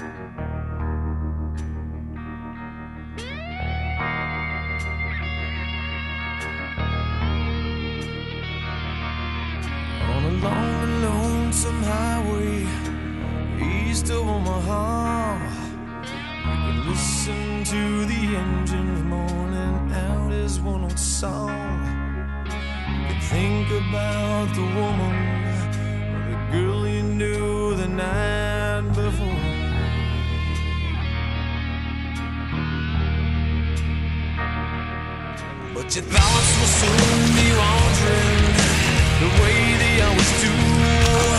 On a long and lonesome highway east of Omaha, you can listen to the engine moaning out his one old song. You can think about the woman. Your thoughts will soon be wandering the way they always do.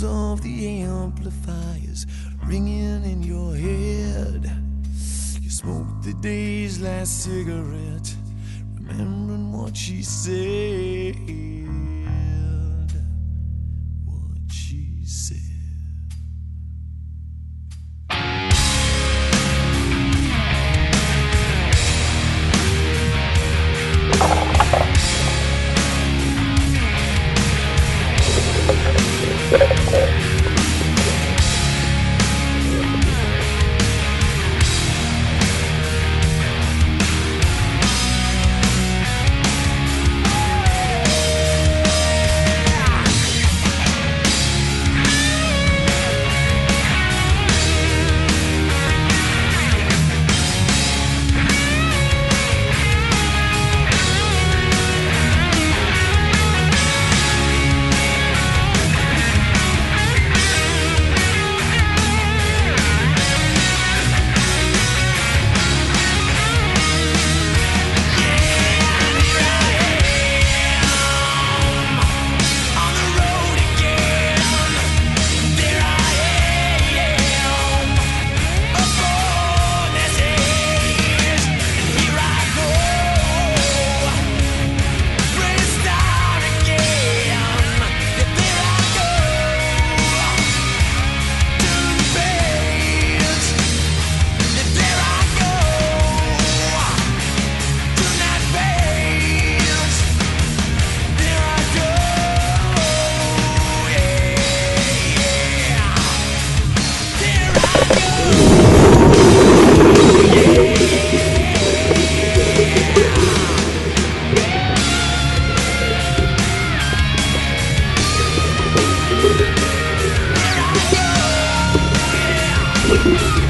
echoes of the amplifiers ringing in your head. You smoked the day's last cigarette, remembering what she said. Thank you.